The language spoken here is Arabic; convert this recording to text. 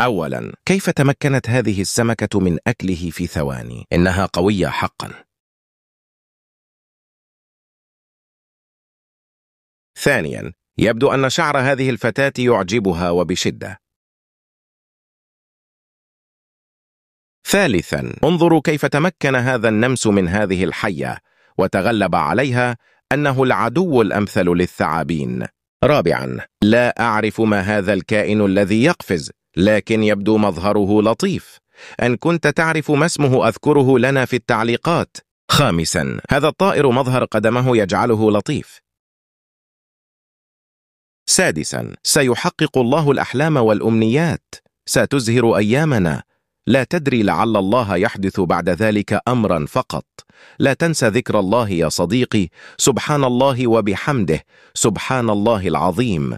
أولا كيف تمكنت هذه السمكة من أكله في ثواني؟ إنها قوية حقا. ثانيا يبدو أن شعر هذه الفتاة يعجبها وبشدة. ثالثا انظروا كيف تمكن هذا النمس من هذه الحية وتغلب عليها أنه العدو الأمثل للثعابين. رابعا لا أعرف ما هذا الكائن الذي يقفز. لكن يبدو مظهره لطيف. أن كنت تعرف ما اسمه أذكره لنا في التعليقات. خامسا هذا الطائر مظهر قدمه يجعله لطيف. سادسا سيحقق الله الأحلام والأمنيات. ستزهر أيامنا. لا تدري لعل الله يحدث بعد ذلك أمرا فقط. لا تنسى ذكر الله يا صديقي. سبحان الله وبحمده. سبحان الله العظيم.